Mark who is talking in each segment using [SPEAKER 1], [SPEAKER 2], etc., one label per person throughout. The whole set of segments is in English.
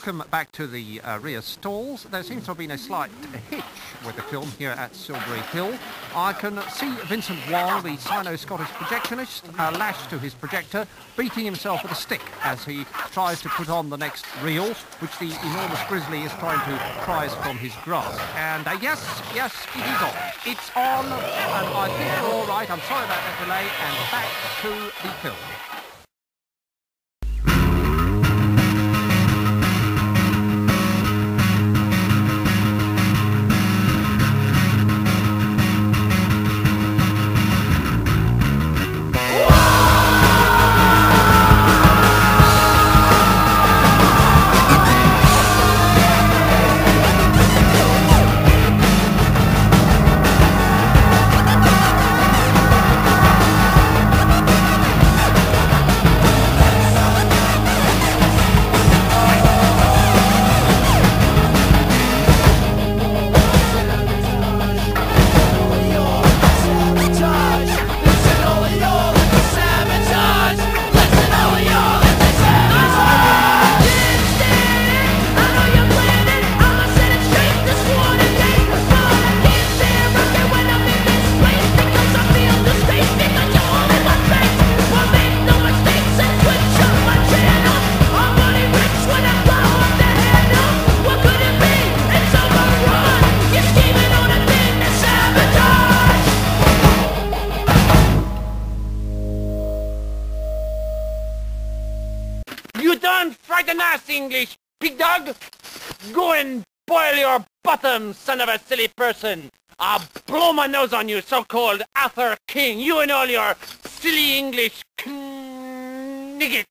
[SPEAKER 1] welcome back to the uh, rear stalls. There seems to have been a slight hitch with the film here at Silbury Hill. I can see Vincent Wong, the Sino-Scottish projectionist, uh, lashed to his projector, beating himself with a stick as he tries to put on the next reel, which the enormous grizzly is trying to prise from his grasp. And uh, yes, yes, it is on. It's on, and I think we're all right. I'm sorry about that delay, and back to the film.
[SPEAKER 2] Your bottom, son of a silly person! I'll blow my nose on you, so-called Arthur King, you and all your silly English niggits!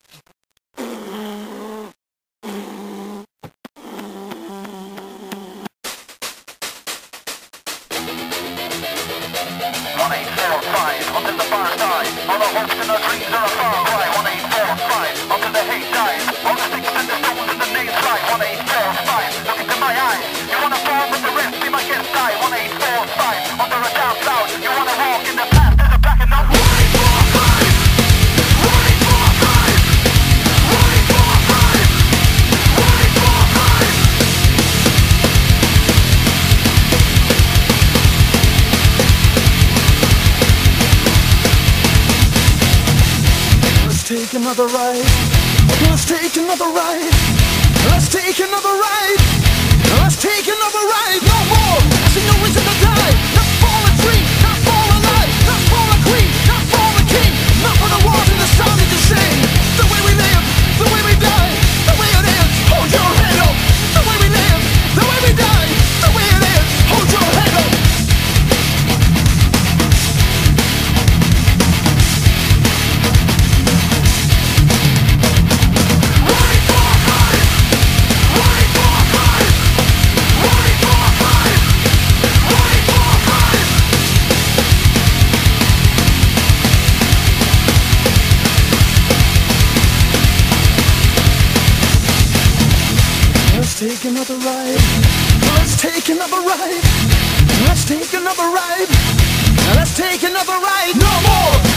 [SPEAKER 3] Another ride. Let's take another ride. Let's take another ride. Let's take another ride. Another ride. Let's take another ride. No more.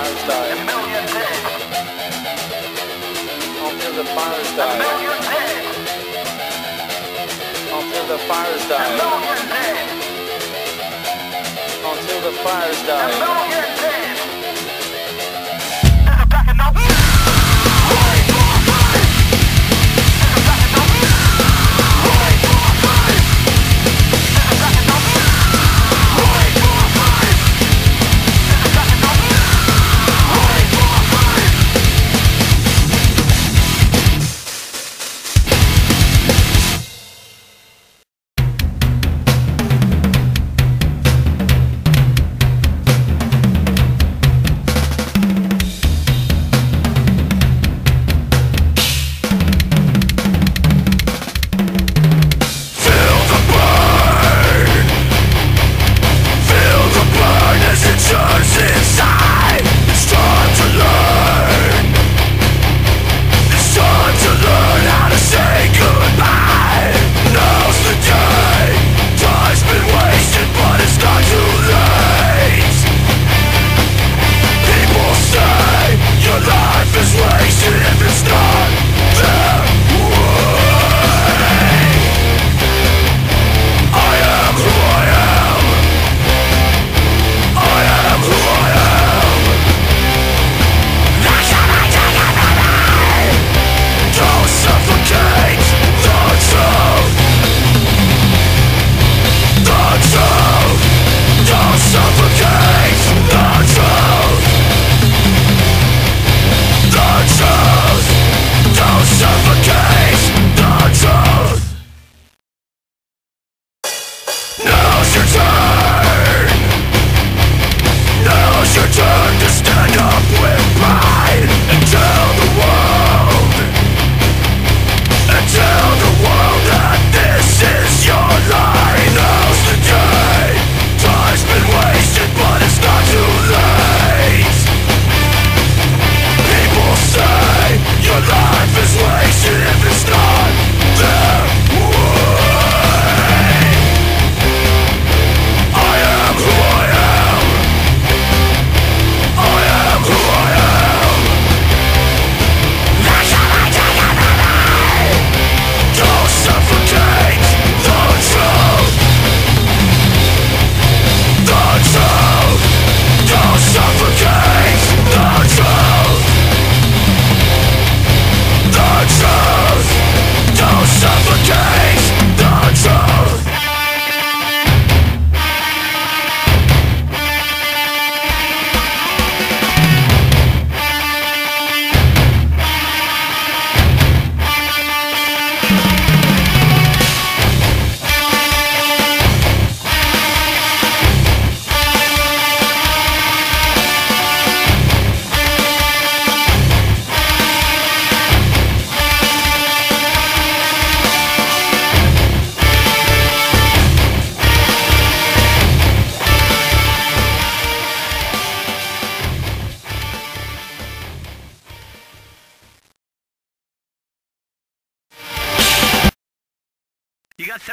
[SPEAKER 4] Fires die. Until the fires die. Until the fires die. Until the fires die.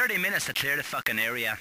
[SPEAKER 5] 30 minutes to clear the fucking area.